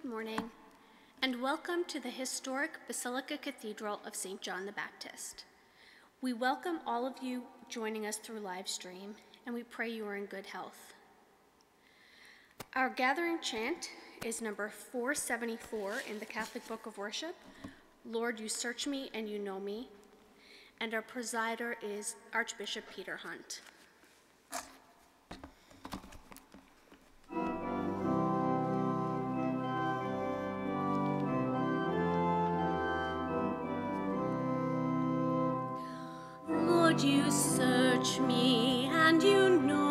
Good morning, and welcome to the historic Basilica Cathedral of St. John the Baptist. We welcome all of you joining us through live stream, and we pray you are in good health. Our gathering chant is number 474 in the Catholic Book of Worship Lord, you search me and you know me. And our presider is Archbishop Peter Hundt. You search me and you know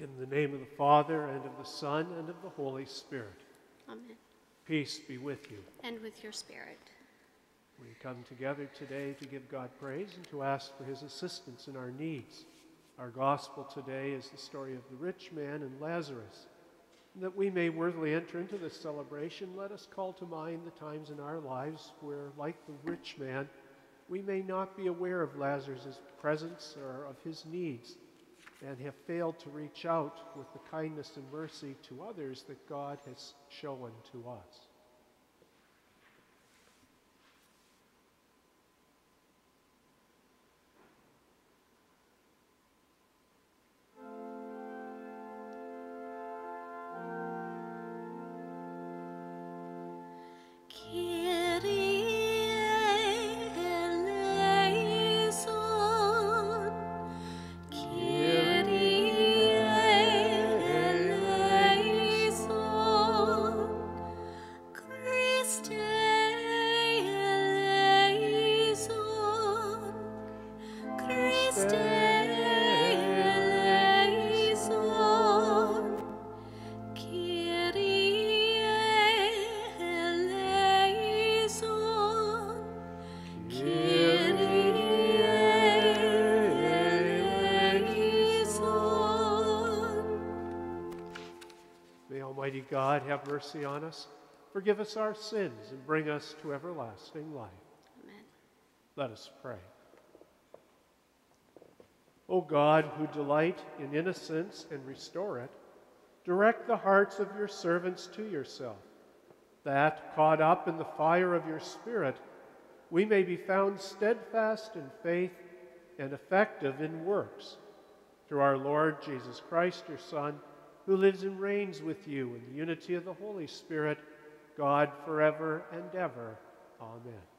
In the name of the Father, and of the Son, and of the Holy Spirit. Amen. Peace be with you. And with your spirit. We come together today to give God praise and to ask for his assistance in our needs. Our gospel today is the story of the rich man and Lazarus. And that we may worthily enter into this celebration, let us call to mind the times in our lives where, like the rich man, we may not be aware of Lazarus' presence or of his needs and have failed to reach out with the kindness and mercy to others that God has shown to us. God have mercy on us, forgive us our sins, and bring us to everlasting life. Amen. Let us pray. O God, who delight in innocence and restore it, direct the hearts of your servants to yourself, that, caught up in the fire of your Spirit, we may be found steadfast in faith and effective in works. Through our Lord Jesus Christ, your Son, who lives and reigns with you in the unity of the Holy Spirit, God forever and ever. Amen.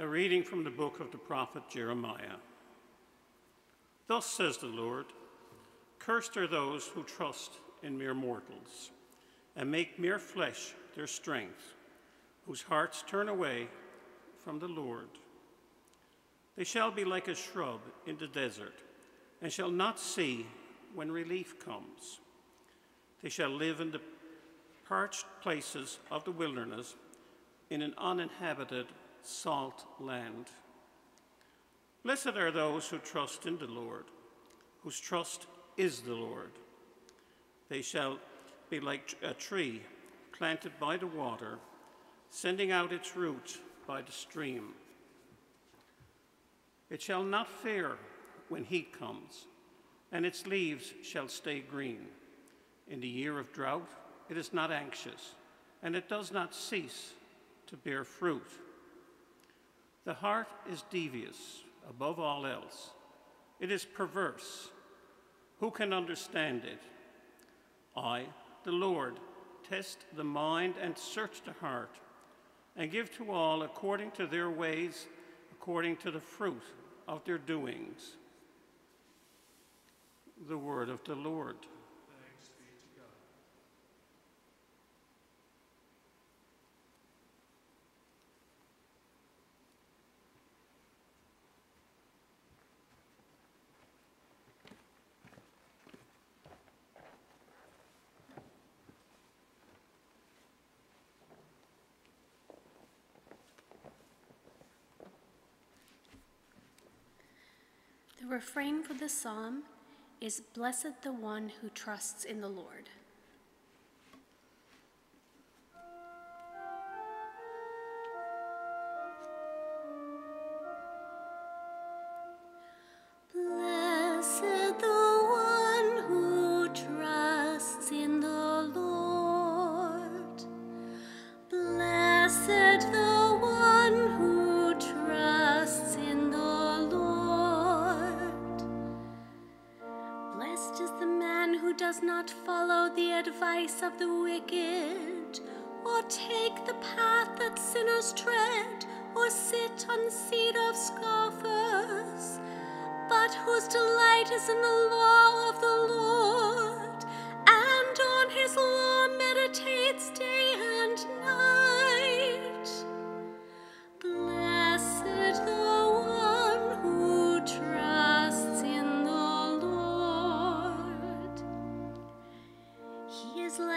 A reading from the book of the prophet Jeremiah. Thus says the Lord Cursed are those who trust in mere mortals and make mere flesh their strength, whose hearts turn away from the Lord. They shall be like a shrub in the desert and shall not see when relief comes. They shall live in the parched places of the wilderness in an uninhabited salt land. Blessed are those who trust in the Lord, whose trust is the Lord. They shall be like a tree planted by the water, sending out its roots by the stream. It shall not fear when heat comes, and its leaves shall stay green. In the year of drought, it is not anxious, and it does not cease to bear fruit. The heart is devious above all else. It is perverse. Who can understand it? I, the Lord, test the mind and search the heart, and give to all according to their ways, according to the fruit of their doings. The word of the Lord. The refrain for the psalm is Blessed the one who trusts in the Lord.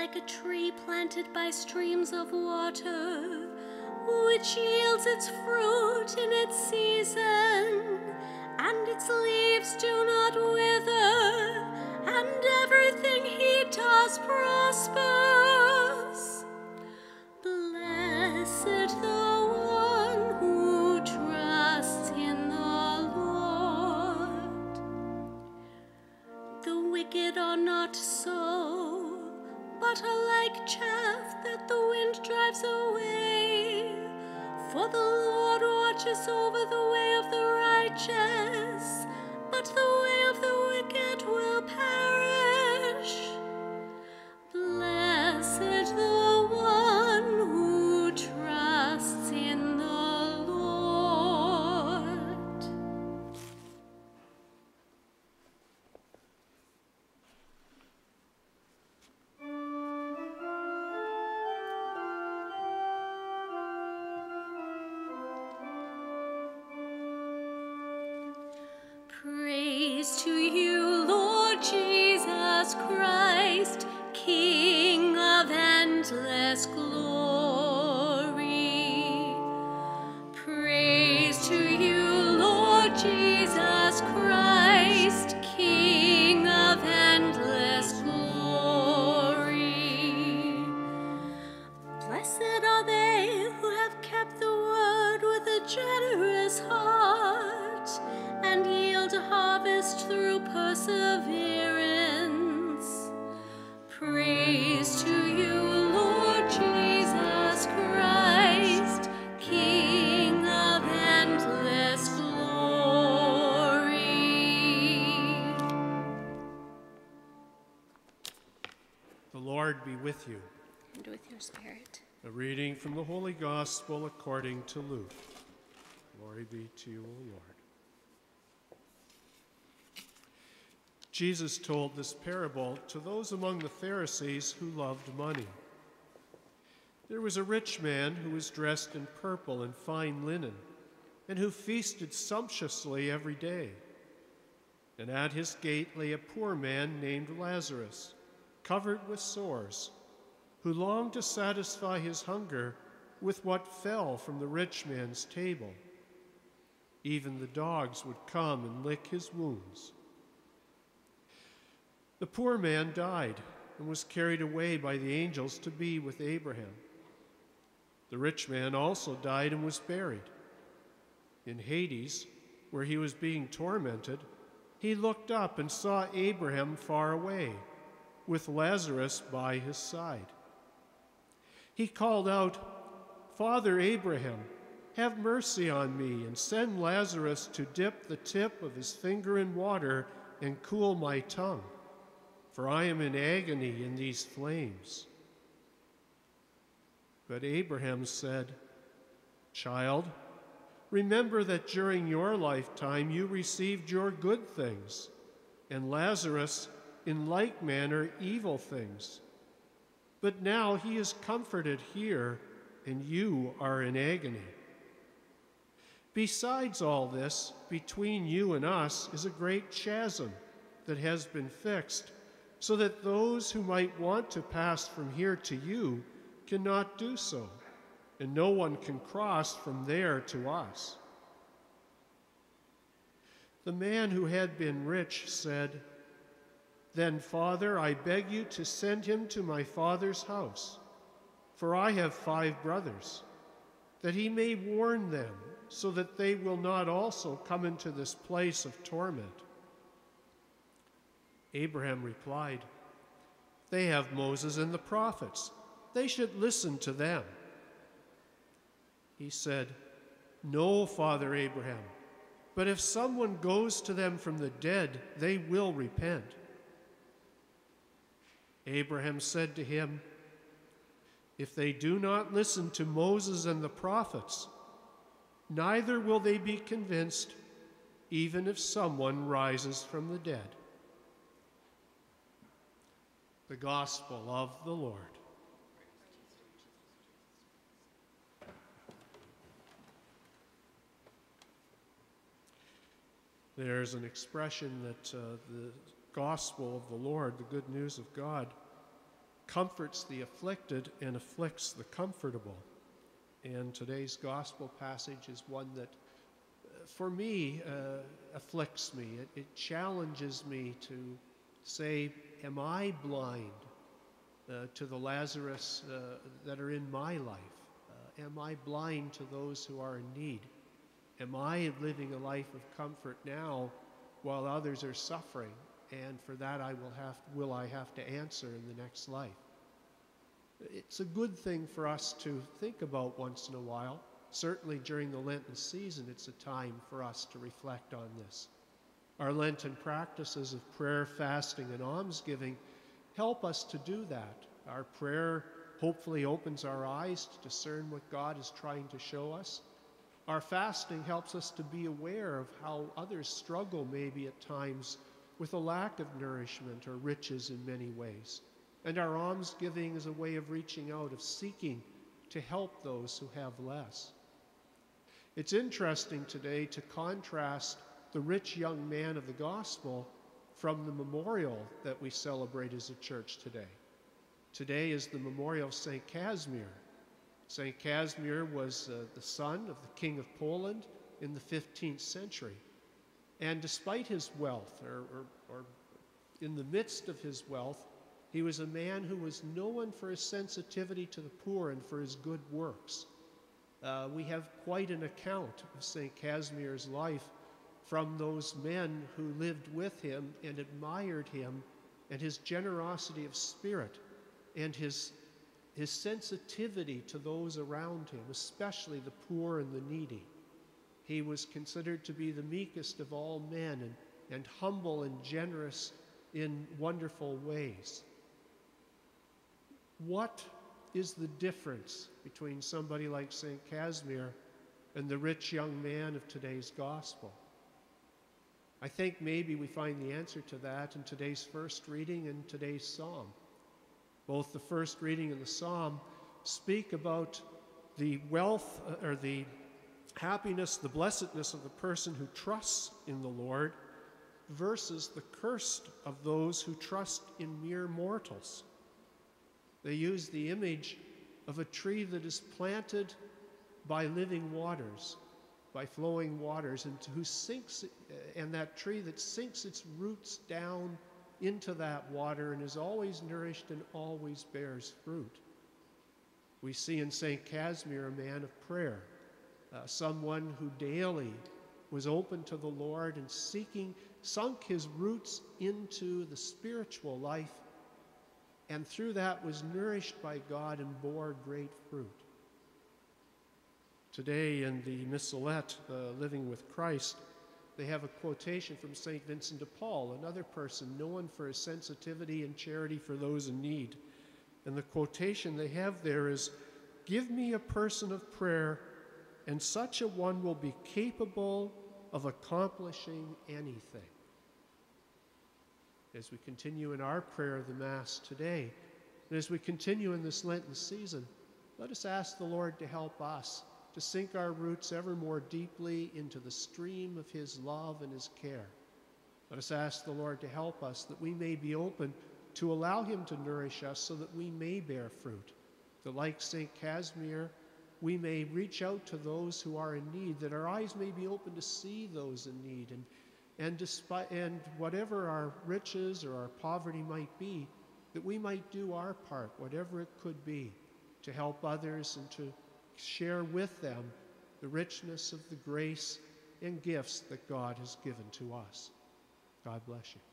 Like a tree planted by streams of water, which yields its fruit in its season, and its leaves do not wither, and everything he does prospers. Are like chaff that the wind drives away. For the Lord watches over the way of the righteous, but the way of the endless Gospel according to Luke. Glory be to you, O Lord. Jesus told this parable to those among the Pharisees who loved money. There was a rich man who was dressed in purple and fine linen, and who feasted sumptuously every day. And at his gate lay a poor man named Lazarus, covered with sores who longed to satisfy his hunger with what fell from the rich man's table. Even the dogs would come and lick his wounds. The poor man died and was carried away by the angels to be with Abraham. The rich man also died and was buried. In Hades, where he was being tormented, he looked up and saw Abraham far away, with Lazarus by his side. He called out, Father Abraham, have mercy on me and send Lazarus to dip the tip of his finger in water and cool my tongue, for I am in agony in these flames. But Abraham said, Child, remember that during your lifetime you received your good things, and Lazarus in like manner evil things. But now he is comforted here, and you are in agony. Besides all this, between you and us is a great chasm that has been fixed, so that those who might want to pass from here to you cannot do so, and no one can cross from there to us. The man who had been rich said, Then, Father, I beg you to send him to my father's house, for I have five brothers, that he may warn them, so that they will not also come into this place of torment. Abraham replied, They have Moses and the prophets they should listen to them. He said, No, Father Abraham, but if someone goes to them from the dead, they will repent. Abraham said to him, If they do not listen to Moses and the prophets, neither will they be convinced, even if someone rises from the dead. The Gospel of the Lord. There's an expression that uh, the gospel of the Lord, the good news of God, comforts the afflicted and afflicts the comfortable. And today's gospel passage is one that, uh, for me, uh, afflicts me. It, it, challenges me to say, Am I blind uh, to the Lazarus uh, that are in my life? Uh, am I blind to those who are in need? Am I living a life of comfort now while others are suffering? And for that I will have will I have to answer in the next life. It's a good thing for us to think about once in a while. Certainly during the Lenten season, it's a time for us to reflect on this. Our Lenten practices of prayer, fasting, and almsgiving help us to do that. Our prayer hopefully opens our eyes to discern what God is trying to show us. Our fasting helps us to be aware of how others struggle, maybe at times, with a lack of nourishment or riches in many ways. And our almsgiving is a way of reaching out, of seeking to help those who have less. It's interesting today to contrast the rich young man of the gospel from the memorial that we celebrate as a church today. Today is the memorial of St. Casimir, St. Casimir was uh, the son of the King of Poland in the 15th century. And despite his wealth, or, or, or, in the midst of his wealth, he was a man who was known for his sensitivity to the poor and for his good works. Uh, we have quite an account of St. Casimir's life from those men who lived with him and admired him and his generosity of spirit and his his sensitivity to those around him, especially the poor and the needy. He was considered to be the meekest of all men and, and humble and generous in wonderful ways. What is the difference between somebody like St. Casimir and the rich young man of today's gospel? I think maybe we find the answer to that in today's first reading and today's psalm. Both the first reading and the psalm speak about the wealth uh, or the happiness, the blessedness of the person who trusts in the Lord versus the curse of those who trust in mere mortals. They use the image of a tree that is planted by living waters, by flowing waters and who sinks and that tree that sinks its roots down into that water and is always nourished and always bears fruit. We see in St. Casimir a man of prayer, uh, someone who daily was open to the Lord and seeking, sunk his roots into the spiritual life, and through that was nourished by God and bore great fruit. Today in the Missalette, uh, Living with Christ, they have a quotation from St. Vincent de Paul, another person known for his sensitivity and charity for those in need. And the quotation they have there is Give me a person of prayer, and such a one will be capable of accomplishing anything. As we continue in our prayer of the Mass today, and as we continue in this Lenten season, let us ask the Lord to help us to sink our roots ever more deeply into the stream of His love and His care. Let us ask the Lord to help us that we may be open to allow Him to nourish us so that we may bear fruit. That, like St. Casimir, we may reach out to those who are in need, that our eyes may be open to see those in need. And, and, despite, and whatever our riches or our poverty might be, that we might do our part, whatever it could be, to help others and to share with them the richness of the grace and gifts that God has given to us. God bless you.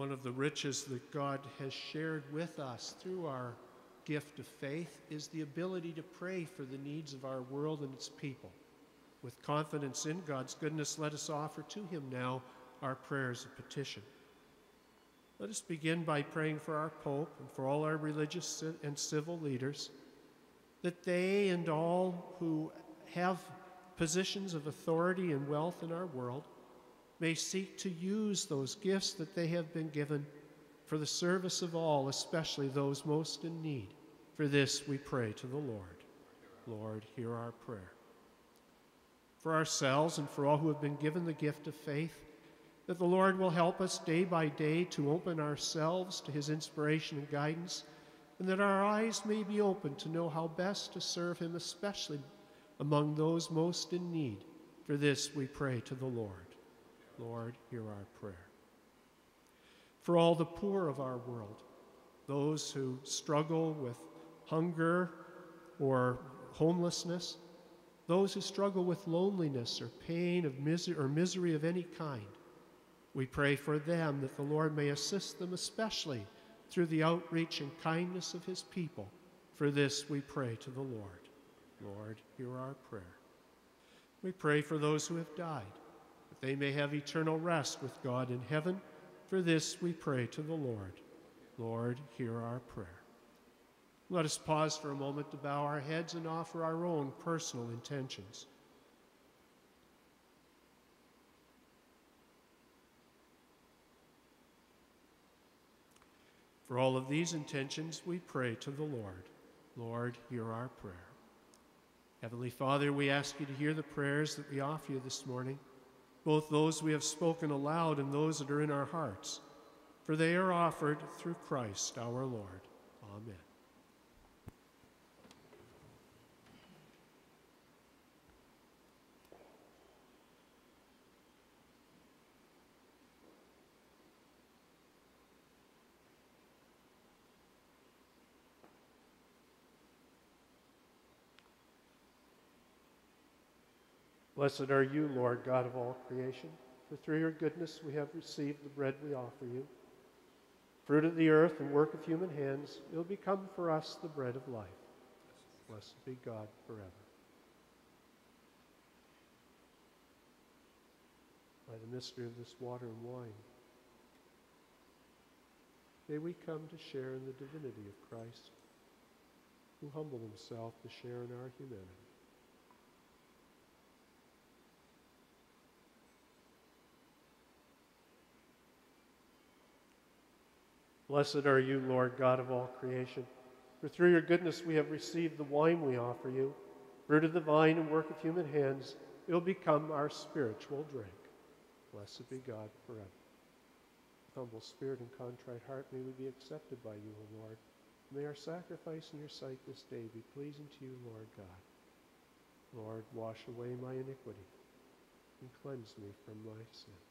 One of the riches that God has shared with us through our gift of faith is the ability to pray for the needs of our world and its people. With confidence in God's goodness, let us offer to Him now our prayers of petition. Let us begin by praying for our Pope and for all our religious and civil leaders, that they and all who have positions of authority and wealth in our world may seek to use those gifts that they have been given for the service of all, especially those most in need. For this we pray to the Lord. Lord, hear our prayer. For ourselves and for all who have been given the gift of faith, that the Lord will help us day by day to open ourselves to his inspiration and guidance, and that our eyes may be open to know how best to serve him, especially among those most in need. For this we pray to the Lord. Lord, hear our prayer. For all the poor of our world, those who struggle with hunger or homelessness, those who struggle with loneliness or pain of misery or misery of any kind, we pray for them that the Lord may assist them, especially through the outreach and kindness of his people. For this we pray to the Lord. Lord, hear our prayer. We pray for those who have died they may have eternal rest with God in heaven. For this we pray to the Lord. Lord, hear our prayer. Let us pause for a moment to bow our heads and offer our own personal intentions. For all of these intentions, we pray to the Lord. Lord, hear our prayer. Heavenly Father, we ask you to hear the prayers that we offer you this morning both those we have spoken aloud and those that are in our hearts, for they are offered through Christ our Lord. Amen. Blessed are you, Lord God of all creation, for through your goodness we have received the bread we offer you. Fruit of the earth and work of human hands, it will become for us the bread of life. Blessed be God forever. By the mystery of this water and wine, may we come to share in the divinity of Christ, who humbled himself to share in our humanity. Blessed are you, Lord God of all creation. For through your goodness we have received the wine we offer you, fruit of the vine and work of human hands. It will become our spiritual drink. Blessed be God forever. Humble spirit and contrite heart, may we be accepted by you, O Lord. May our sacrifice in your sight this day be pleasing to you, Lord God. Lord, wash away my iniquity and cleanse me from my sin.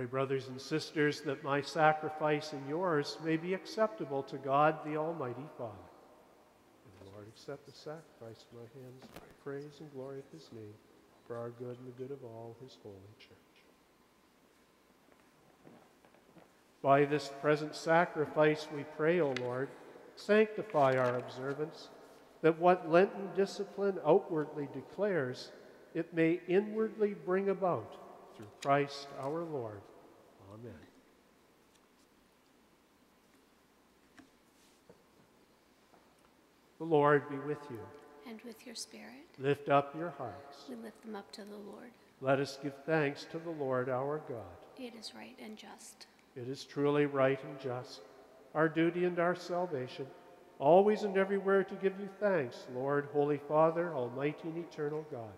Pray, brothers and sisters, that my sacrifice and yours may be acceptable to God the Almighty Father. And Lord accept the sacrifice of my hands, praise and glory of his name, for our good and the good of all his holy church. By this present sacrifice we pray, O Lord, sanctify our observance, that what Lenten discipline outwardly declares, it may inwardly bring about through Christ our Lord. Amen. The Lord be with you. And with your spirit, Lift up your hearts. we lift them up to the Lord. Let us give thanks to the Lord our God. It is right and just. It is truly right and just, our duty and our salvation, always and everywhere to give you thanks, Lord, Holy Father, Almighty and eternal God.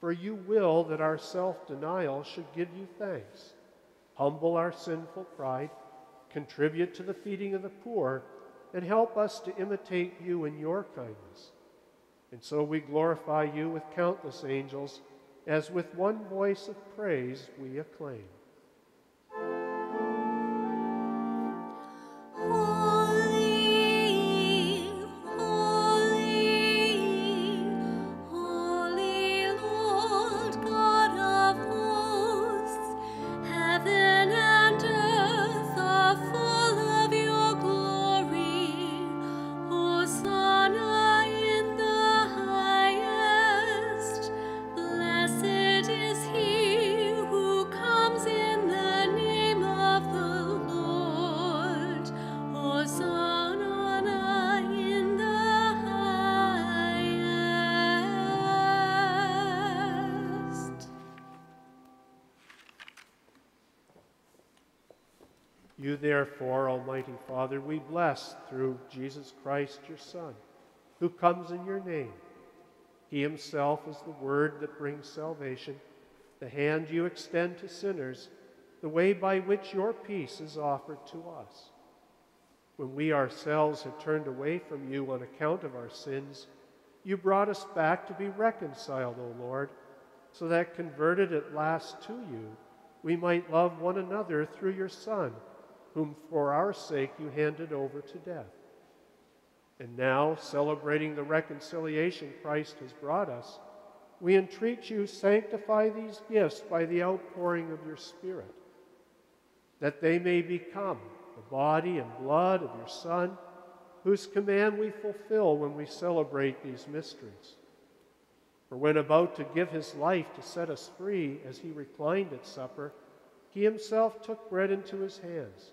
For you will that our self denial should give you thanks, humble our sinful pride, contribute to the feeding of the poor, and help us to imitate you in your kindness. And so we glorify you with countless angels, as with one voice of praise we acclaim. You, therefore, Almighty Father, we bless through Jesus Christ, your Son, who comes in your name. He himself is the word that brings salvation, the hand you extend to sinners, the way by which your peace is offered to us. When we ourselves had turned away from you on account of our sins, you brought us back to be reconciled, O Lord, so that converted at last to you, we might love one another through your Son, whom for our sake you handed over to death. And now, celebrating the reconciliation Christ has brought us, we entreat you sanctify these gifts by the outpouring of your Spirit, that they may become the body and blood of your Son, whose command we fulfill when we celebrate these mysteries. For when about to give his life to set us free, as he reclined at supper, he himself took bread into his hands,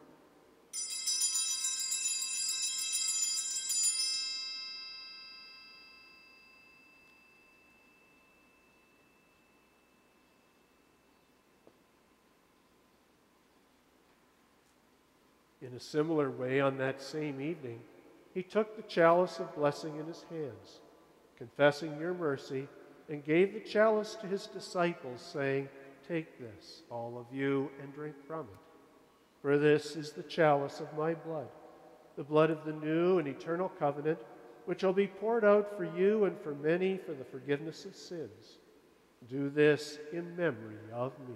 Similar way, on that same evening, he took the chalice of blessing in his hands, confessing your mercy, and gave the chalice to his disciples, saying, Take this, all of you, and drink from it. For this is the chalice of my blood, the blood of the new and eternal covenant, which will be poured out for you and for many for the forgiveness of sins. Do this in memory of me.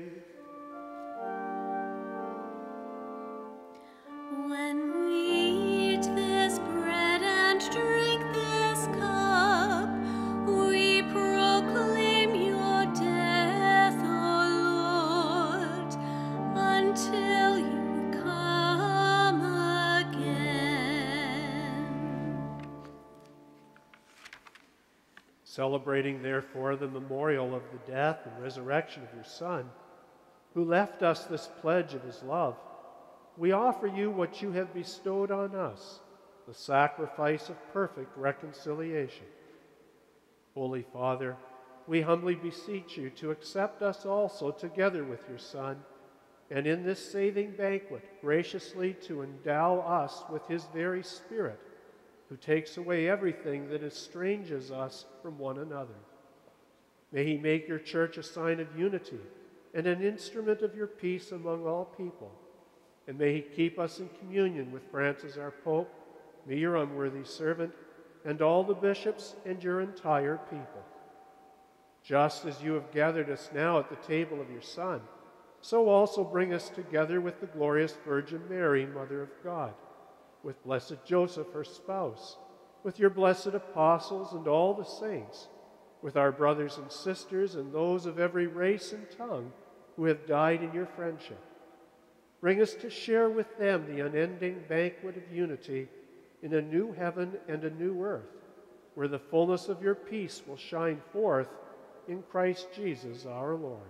Celebrating, therefore, the memorial of the death and resurrection of your Son, who left us this pledge of his love, we offer you what you have bestowed on us the sacrifice of perfect reconciliation. Holy Father, we humbly beseech you to accept us also together with your Son, and in this saving banquet graciously to endow us with his very Spirit, who takes away everything that estranges us from one another. May he make your church a sign of unity and an instrument of your peace among all people. And may he keep us in communion with Francis our Pope, me your unworthy servant, and all the bishops and your entire people. Just as you have gathered us now at the table of your Son, so also bring us together with the glorious Virgin Mary, Mother of God, with blessed Joseph, her spouse, with your blessed apostles and all the saints, with our brothers and sisters and those of every race and tongue who have died in your friendship. Bring us to share with them the unending banquet of unity in a new heaven and a new earth, where the fullness of your peace will shine forth in Christ Jesus our Lord.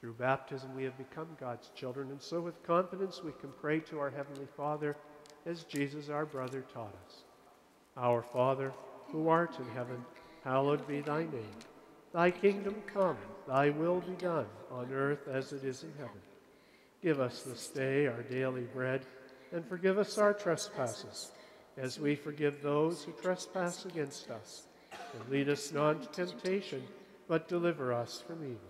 Through baptism, we have become God's children, and so with confidence we can pray to our Heavenly Father as Jesus, our brother, taught us. Our Father, who art in heaven, hallowed be thy name. Thy kingdom come, thy will be done, on earth as it is in heaven. Give us this day our daily bread, and forgive us our trespasses, as we forgive those who trespass against us. And lead us not into temptation, but deliver us from evil.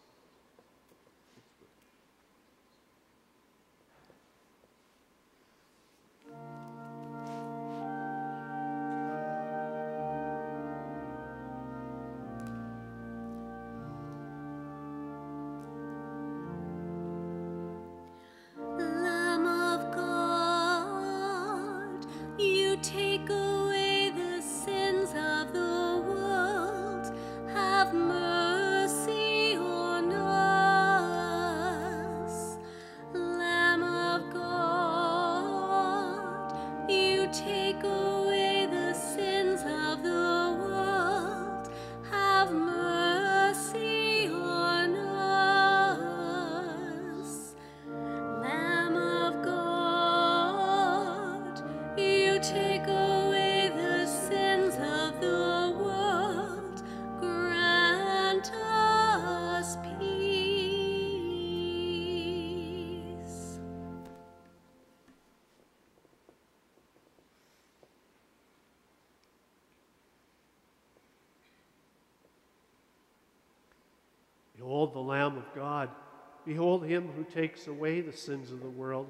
Him who takes away the sins of the world.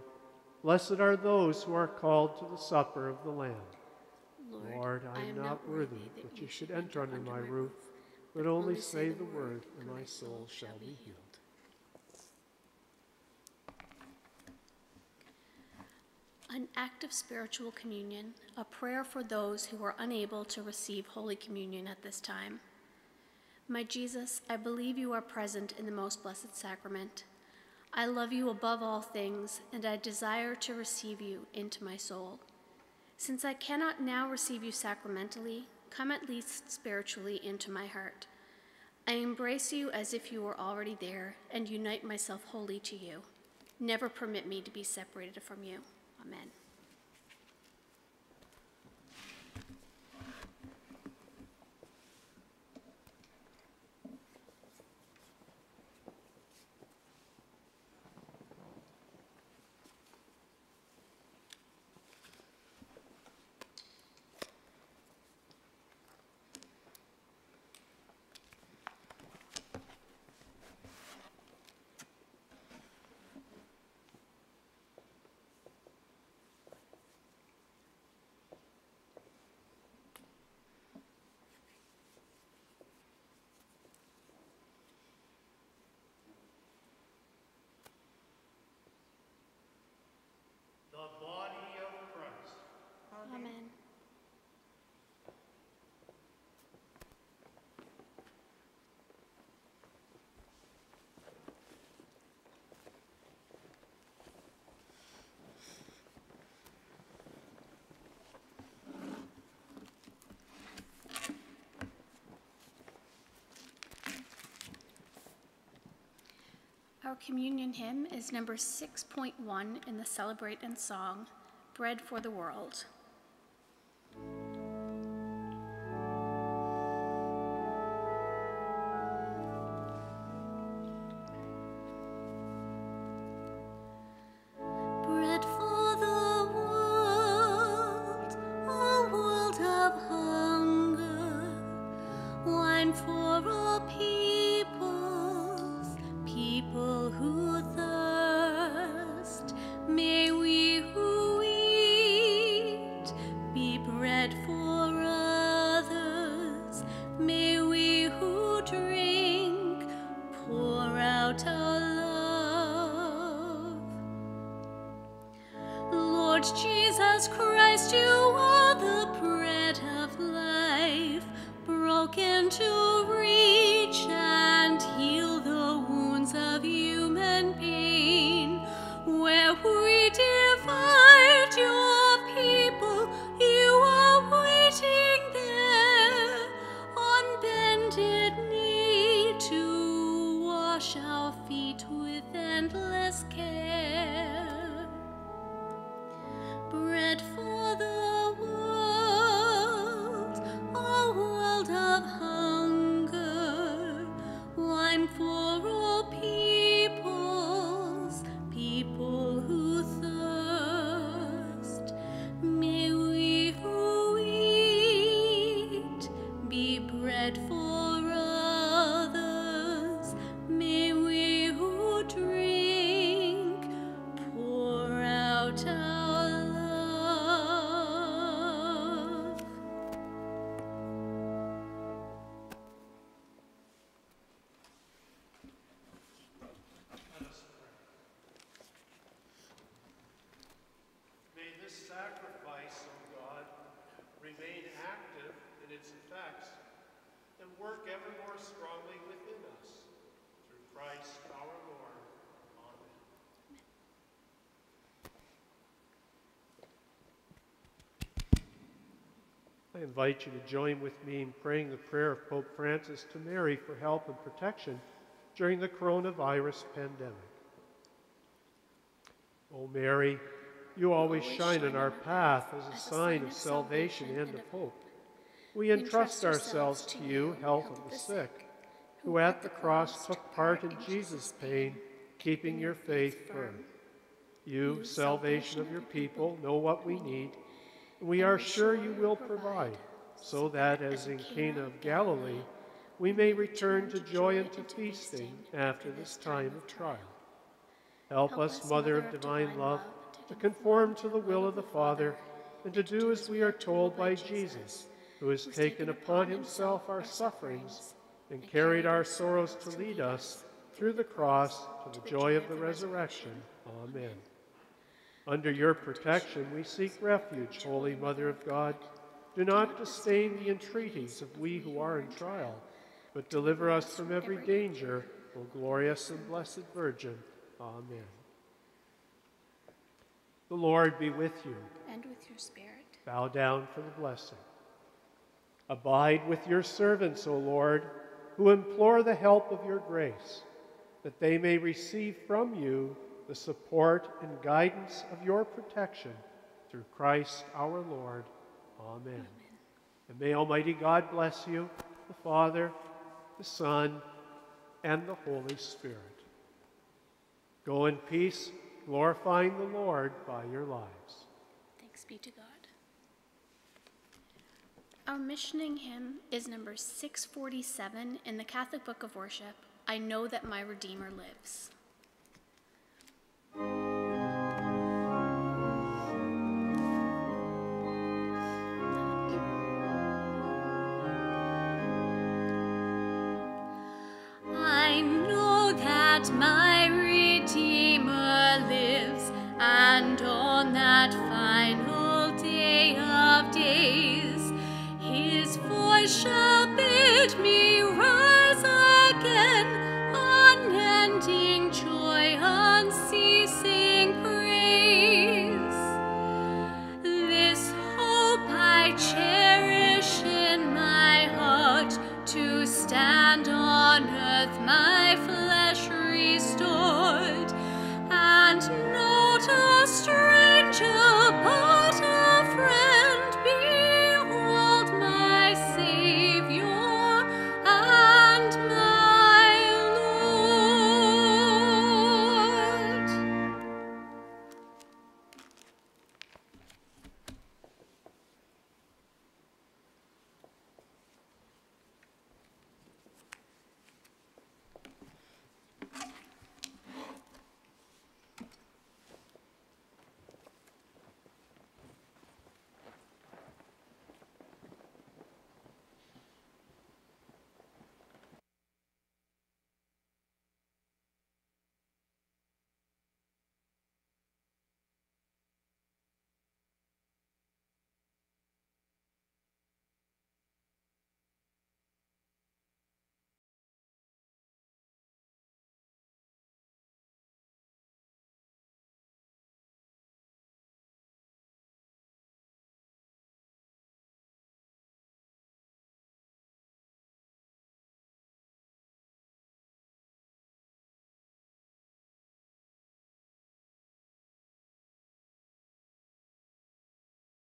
Blessed are those who are called to the supper of the Lamb. Lord, I am not worthy that you should enter under my roof, but only say the word, and my soul shall be healed. An act of spiritual communion, a prayer for those who are unable to receive Holy Communion at this time. My Jesus, I believe you are present in the most blessed sacrament. I love you above all things, and I desire to receive you into my soul. Since I cannot now receive you sacramentally, come at least spiritually into my heart. I embrace you as if you were already there and unite myself wholly to you. Never permit me to be separated from you. Amen. The body of Christ. Amen. Our communion hymn is number 6.1 in the Celebrate in Song, Bread for the World. I invite you to join with me in praying the prayer of Pope Francis to Mary for help and protection during the coronavirus pandemic. O Mary, you always shine in our path as a sign of salvation and of hope. We entrust ourselves to you, health of the sick, who at the cross took part in Jesus' pain, keeping your faith firm. You, salvation of your people, know what we need, we are sure you will provide, so that, as in Cana of Galilee, we may return to joy and to feasting after this time of trial. Help us, Mother of divine love, to conform to the will of the Father and to do as we are told by Jesus, who has taken upon himself our sufferings and carried our sorrows to lead us through the cross to the joy of the resurrection. Amen. Under your protection we seek refuge, Holy Mother of God. Do not disdain the entreaties of we who are in trial, but deliver us from every danger, O glorious and blessed Virgin. Amen. The Lord be with you. And with your spirit. Bow down for the blessing. Abide with your servants, O Lord, who implore the help of your grace, that they may receive from you the support and guidance of your protection through Christ our Lord. Amen. And may Almighty God bless you, the Father, the Son, and the Holy Spirit. Go in peace, glorifying the Lord by your lives. Thanks be to God. Our missioning hymn is number 647 in the Catholic Book of Worship I Know That My Redeemer Lives. my